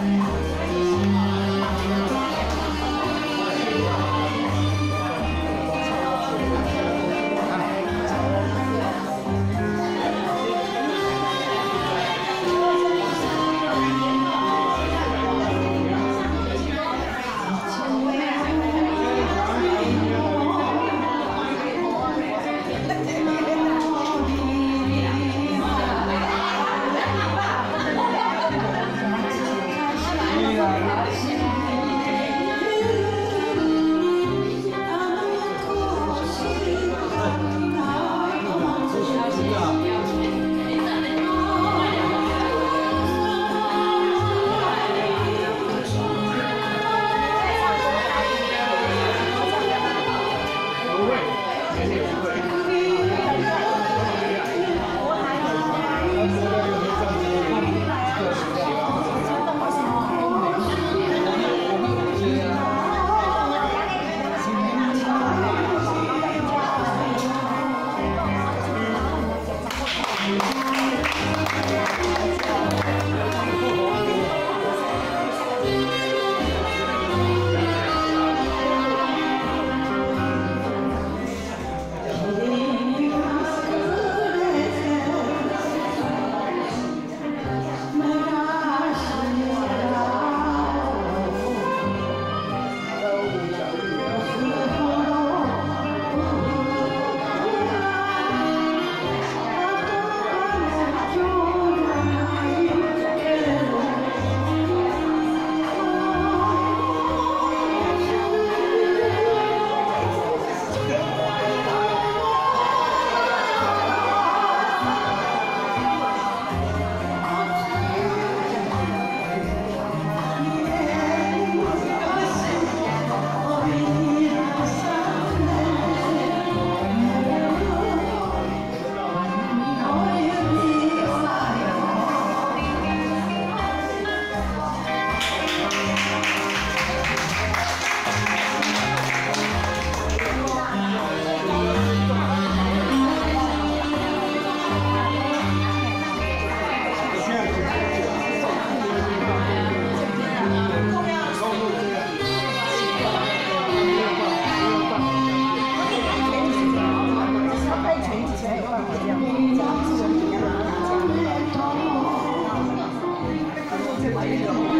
Amen. 个。